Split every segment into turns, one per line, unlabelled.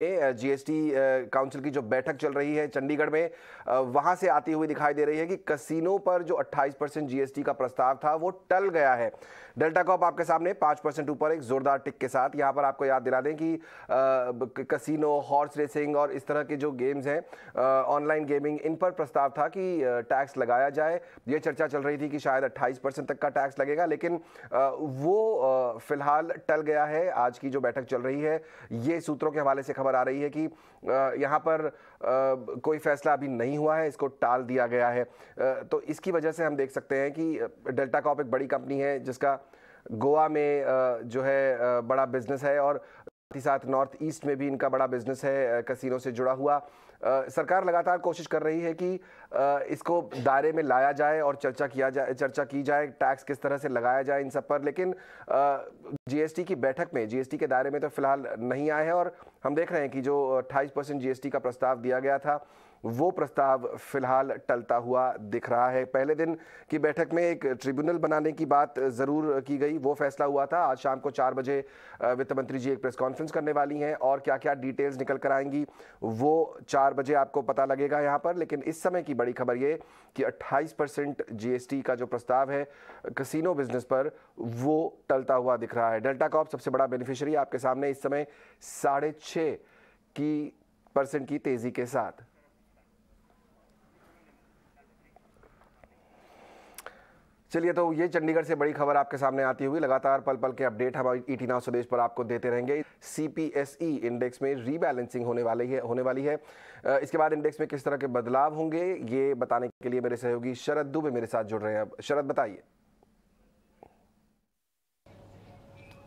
GST council की जो बैठक चल रही है चंडीगढ़ में वहाँ से आती हुई दिखाई दे रही है कि कसिनो पर जो 28 परसेंट जीएसटी का प्रस्ताव था, वो टल गया है। डेल्टा कॉप आपके सामने 5 परसेंट ऊपर एक जोरदार टिक के साथ। यहाँ पर आपको याद दिला दें कि कसिनो हॉर्स रेसिंग और इस तरह के जो गेम्स हैं ऑनलाइन गेमिंग इन पर प्रस्ताव था कि टैक्स लगाया जाए। ये चर्चा चल रही थी कि शायद अट्ठाईस तक का टैक्स लगेगा, लेकिन वो फ़िलहाल टल गया है। आज की जो बैठक चल रही है, ये सूत्रों के हवाले से खबर खबर आ रही है कि यहाँ पर कोई फैसला अभी नहीं हुआ है, इसको टाल दिया गया है। तो इसकी वजह से हम देख सकते हैं कि डेल्टा कॉप एक बड़ी कंपनी है, जिसका गोवा में जो है बड़ा बिज़नेस है और साथ ही साथ नॉर्थ ईस्ट में भी इनका बड़ा बिज़नेस है कसिनो से जुड़ा हुआ। सरकार लगातार कोशिश कर रही है कि इसको दायरे में लाया जाए और चर्चा किया जाए, चर्चा की जाए, टैक्स किस तरह से लगाया जाए इन सब पर। लेकिन जीएसटी की बैठक में, जीएसटी के दायरे में तो फ़िलहाल नहीं आए हैं और हम देख रहे हैं कि जो अट्ठाईस परसेंट जीएसटी का प्रस्ताव दिया गया था वो प्रस्ताव फ़िलहाल टलता हुआ दिख रहा है। पहले दिन की बैठक में एक ट्रिब्यूनल बनाने की बात ज़रूर की गई। वो फैसला हुआ था। आज शाम को चार बजे वित्त मंत्री जी एक प्रेस कॉन्फ्रेंस करने वाली हैं और क्या क्या डिटेल्स निकल कर आएँगी, वो चार बजे आपको पता लगेगा यहाँ पर। लेकिन इस समय की बड़ी खबर ये कि 28 परसेंट जी का जो प्रस्ताव है, कसिनो बिज़नेस पर वो टलता हुआ दिख रहा है। डेल्टा कॉप सबसे बड़ा बेनिफिशरी आपके सामने इस समय साढ़े छः की परसेंट की तेज़ी के साथ। चलिए तो ये चंडीगढ़ से बड़ी खबर आपके सामने आती हुई। लगातार पल पल के अपडेट हमारी ईटी नाव स्वदेश पर आपको देते रहेंगे। सीपीएसई इंडेक्स में रीबैलेंसिंग होने वाली है, होने वाली है। इसके बाद इंडेक्स में किस तरह के बदलाव होंगे, ये बताने के लिए मेरे सहयोगी शरद दुबे मेरे साथ जुड़ रहे हैं। अब शरद, बताइए।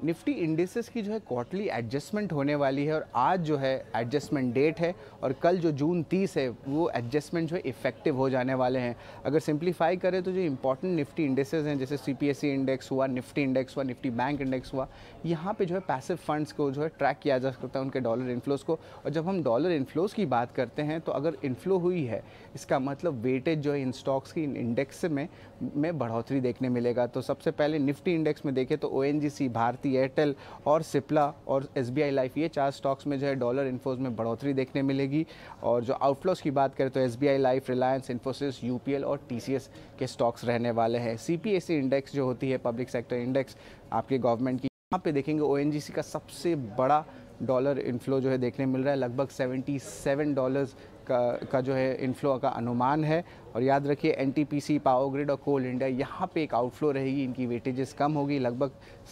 निफ्टी इंडिसेस की जो है क्वार्टरली एडजस्टमेंट होने वाली है और आज जो है एडजस्टमेंट डेट है और कल जो जून तीस है, वो एडजस्टमेंट जो है इफ़ेक्टिव हो जाने वाले हैं। अगर सिंप्लीफाई करें तो जो इंपॉर्टेंट निफ्टी इंडेसेस हैं, जैसे सी इंडेक्स हुआ, निफ्टी इंडेक्स हुआ, निफ्टी बैंक इंडेक्स हुआ, यहाँ पर जो है पैसिव फंड्स को जो है ट्रैक किया जा सकता है उनके डॉलर इन्फ्लोज को। और जब हम डॉलर इन्फ्लोज की बात करते हैं तो अगर इन्फ्लो हुई है, इसका मतलब वेटेज जो है इन स्टॉक्स की इंडेक्स में में बढ़ोतरी देखने मिलेगा। तो सबसे पहले निफ्टी इंडेक्स में देखें तो ओ भारतीय एयरटेल और सिप्ला और एस बी लाइफ ये चार स्टॉक्स में जो है डॉलर इन्फोज में बढ़ोतरी देखने मिलेगी। और जो आउटफ्लोज की बात करें तो एस लाइफ रिलायंस इन्फोसिस यू और TCS के स्टॉक्स रहने वाले हैं। सी इंडेक्स जो होती है पब्लिक सेक्टर इंडेक्स आपके गवर्नमेंट की, यहाँ पे देखेंगे ONGC का सबसे बड़ा डॉलर इन्फ्लो जो है देखने मिल रहा है। लगभग 77 डॉलर्स का का जो है इनफ्लो का अनुमान है। और याद रखिए एन पावर ग्रिड और कोल इंडिया यहाँ पे एक आउटफ्लो रहेगी। इनकी वेटेजेस कम होगी। लगभग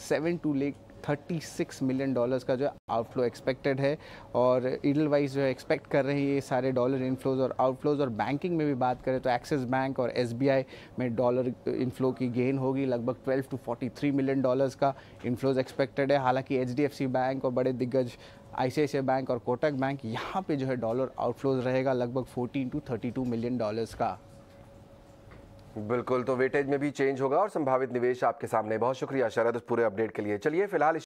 seven two lakh 36 million dollars का जो आउटफ्लो एक्सपेक्टेड है। और ईडल वाइज जो है एक्सपेक्ट कर रही है ये सारे डॉलर इनफ्लोज और आउटफ्लोज और बैंकिंग में भी बात करें तो एक्सिस बैंक और एसबीआई में डॉलर इनफ्लो की गेन होगी। लगभग 12 टू 43 मिलियन डॉलर्स का इनफ्लोज एक्सपेक्टेड है। हालाँकि एच बैंक और बड़े दिग्गज आई बैंक और कोटक बैंक यहाँ पे जो है डॉलर आउटफ्लोज रहेगा लगभग 14 टू 32 मिलियन डॉलर्स का।
बिल्कुल तो वेटेज में भी चेंज होगा और संभावित निवेश आपके सामने। बहुत शुक्रिया, शरद पूरे अपडेट के लिए। चलिए, फ़िलहाल